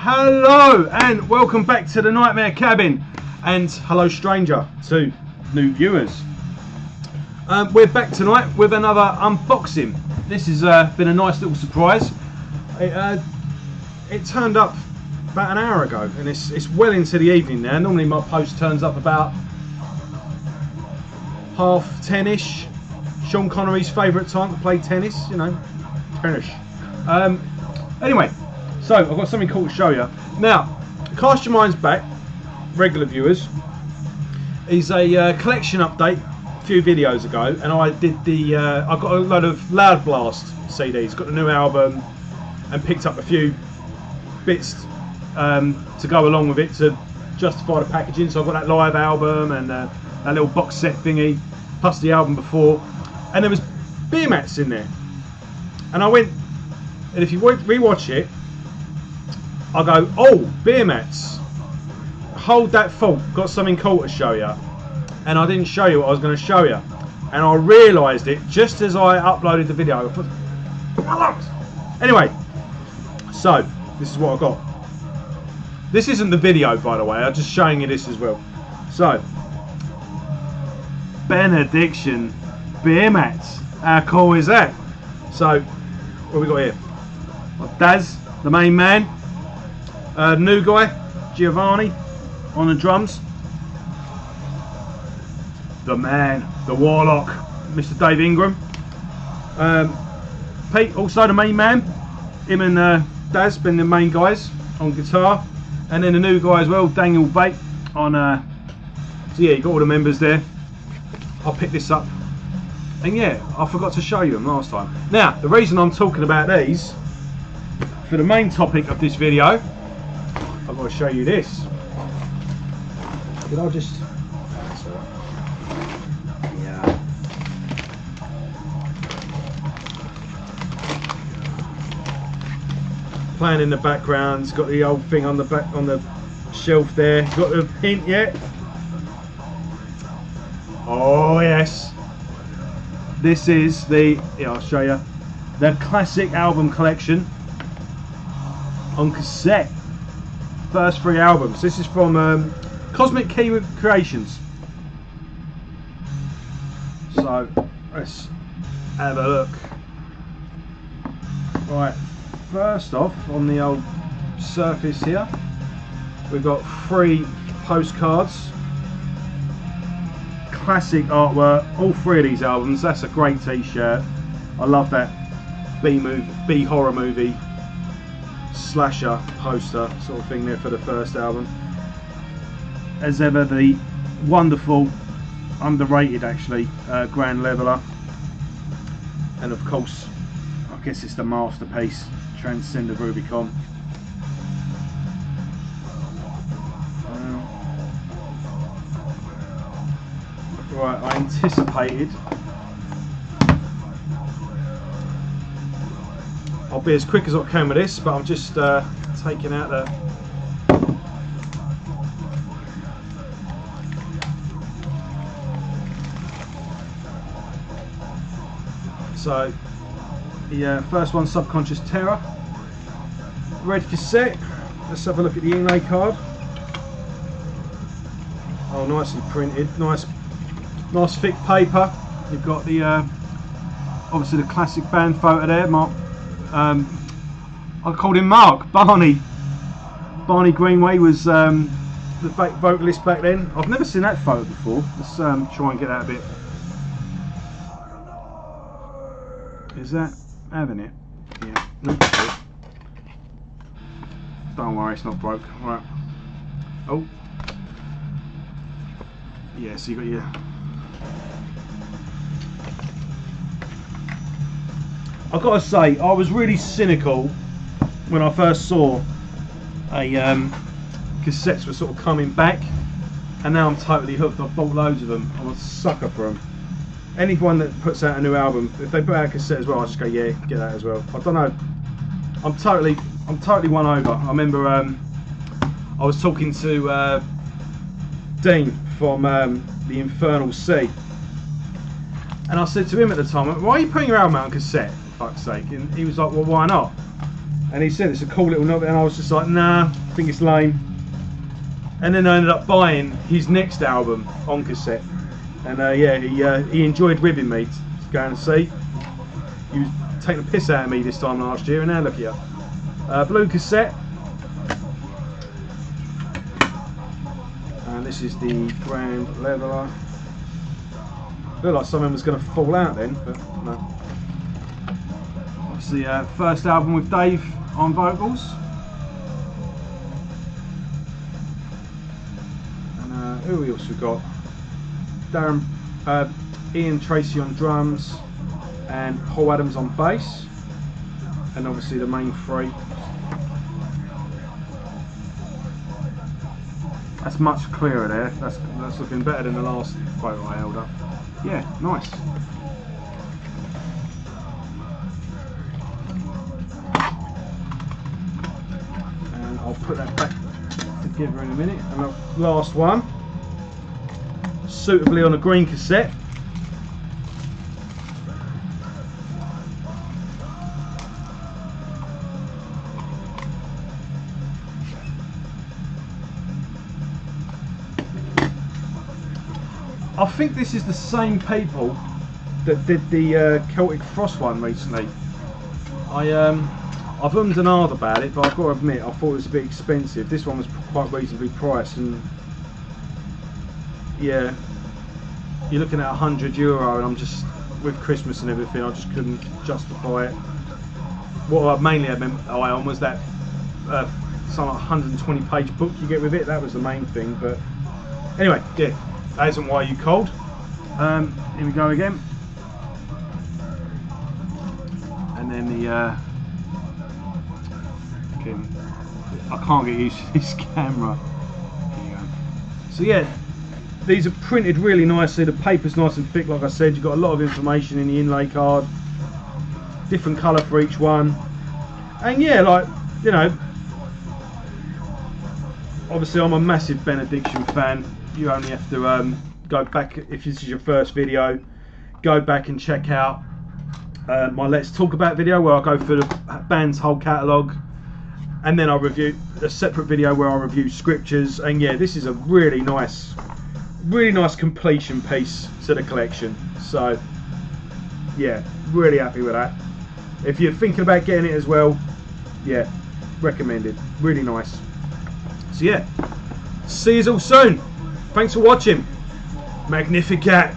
Hello and welcome back to the Nightmare Cabin and hello stranger to new viewers. Um, we're back tonight with another unboxing. This has uh, been a nice little surprise. It, uh, it turned up about an hour ago and it's, it's well into the evening now. Normally my post turns up about half ten-ish. Sean Connery's favourite time to play tennis, you know, tennis. Um, anyway, so I've got something cool to show you. Now, cast your minds back, regular viewers, is a uh, collection update a few videos ago, and I did the. Uh, I got a load of Loudblast CDs, got the new album, and picked up a few bits um, to go along with it to justify the packaging. So I've got that live album and uh, that little box set thingy, plus the album before, and there was beer mats in there, and I went. And if you rewatch it, I go, oh, beer mats. Hold that thought. Got something cool to show you. And I didn't show you what I was going to show you. And I realised it just as I uploaded the video. Anyway, so this is what I got. This isn't the video, by the way. I'm just showing you this as well. So, Benediction beer mats. How cool is that? So, what we got here? Daz, the main man. Uh, new guy, Giovanni, on the drums. The man, the warlock, Mr. Dave Ingram. Um, Pete, also the main man. Him and uh, Daz been the main guys on guitar. And then the new guy as well, Daniel Bate, on. Uh, so yeah, you got all the members there. I'll pick this up. And yeah, I forgot to show you them last time. Now, the reason I'm talking about these for the main topic of this video, Got to show you this. Did I just... Yeah. Playing in the background, it's got the old thing on the back on the shelf there. Got the hint yet? Oh yes. This is the, yeah, I'll show you, the classic album collection on cassette. First three albums. This is from um, Cosmic Key Creations. So let's have a look. Right, first off on the old surface here, we've got three postcards. Classic artwork, all three of these albums. That's a great t-shirt. I love that B movie, B horror movie slasher poster sort of thing there for the first album. As ever, the wonderful, underrated actually, uh, Grand Leveller. And of course, I guess it's the masterpiece, Transcend the Rubicon. right, I anticipated I'll be as quick as I can with this, but I'm just uh, taking out the So, the uh, first one, Subconscious Terror. Red cassette. Let's have a look at the inlay card. Oh, nicely printed. Nice, nice thick paper. You've got the uh, obviously the classic band photo there, Mark um, I called him Mark Barney. Barney Greenway was um, the vocalist back then. I've never seen that photo before. Let's um, try and get that a bit. Is that having it? Yeah. Nope. Don't worry, it's not broke. Right. Oh. Yeah, so you got your I've got to say, I was really cynical when I first saw a um, cassettes were sort of coming back, and now I'm totally hooked. I've bought loads of them. I'm a sucker for them. Anyone that puts out a new album, if they put out a cassette as well, I just go, yeah, get that as well. I don't know. I'm totally, I'm totally won over. I remember um, I was talking to uh, Dean from um, the Infernal Sea, and I said to him at the time, "Why are you putting your album out on cassette?" For fuck's sake. And he was like, well, why not? and he said it's a cool little novel, and I was just like, nah, I think it's lame. And then I ended up buying his next album on cassette, and uh, yeah, he uh, he enjoyed ribbing me to go and see. He was taking the piss out of me this time last year, and now look here, uh, blue cassette. And this is the Grand Leveller. Looked like something was going to fall out then, but no. It's the uh, first album with Dave on vocals. And uh, who else we got? Darren, uh, Ian Treacy on drums, and Paul Adams on bass, and obviously the main three. That's much clearer there. That's that's looking better than the last photo I held up. Yeah, nice. And I'll put that back together in a minute. And the last one, suitably on a green cassette. I think this is the same people that did the uh, Celtic Frost one recently. I um, I've ummed and ahed about it, but I've got to admit I thought it was a bit expensive. This one was quite reasonably priced, and yeah, you're looking at hundred euro, and I'm just with Christmas and everything, I just couldn't justify it. What I mainly had my eye on was that uh, some 120 page book you get with it. That was the main thing, but anyway, yeah. That isn't why you cold. Um, here we go again. And then the uh, I can't get used to this camera. So yeah, these are printed really nicely. The paper's nice and thick, like I said. You've got a lot of information in the inlay card. Different colour for each one. And yeah, like you know, obviously I'm a massive Benediction fan you only have to um, go back if this is your first video go back and check out uh, my let's talk about video where I go through the band's whole catalogue. And then I review a separate video where I review scriptures. And yeah this is a really nice really nice completion piece to the collection. So yeah really happy with that. If you're thinking about getting it as well yeah recommended. Really nice. So yeah see you all soon Thanks for watching. Magnificat.